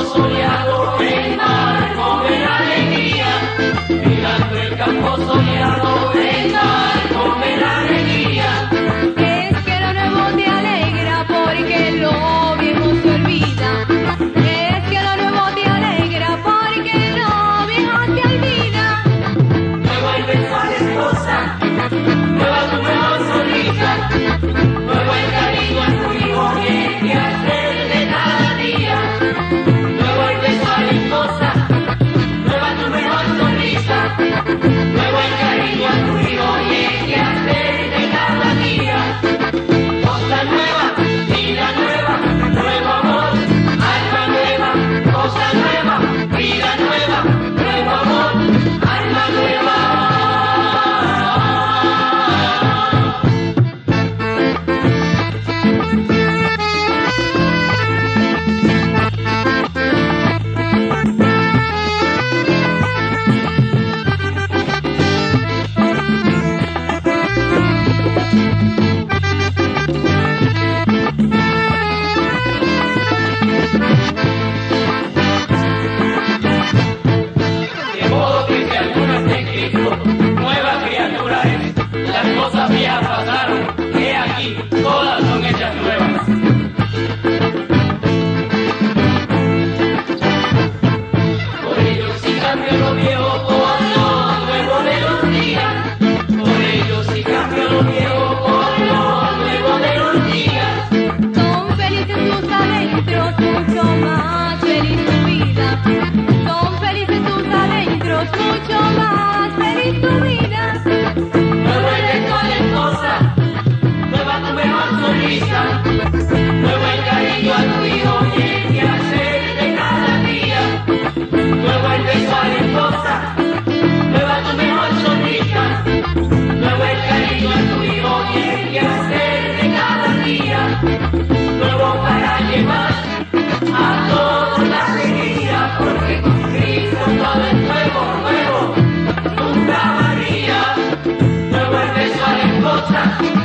Dios pasaron, he aquí, todas son hechas nuevas. Por ello si cambio lo viejo por lo nuevo de los días. Por ello si cambio lo viejo por nuevo de los días. Son felices sus adentros, mucho más feliz tu vida. Son felices tus adentros, mucho más feliz tu vida. Nuevo el cariño a tu hijo y el que hacer de cada día. Nuevo el beso a la esposa, nueva tu mejor sonrisa. Nuevo el cariño a tu hijo y el que hacer de cada día. Nuevo para llevar a todos la alegría, porque con Cristo todo es nuevo, nuevo, nunca varía. Nuevo el beso a la esposa.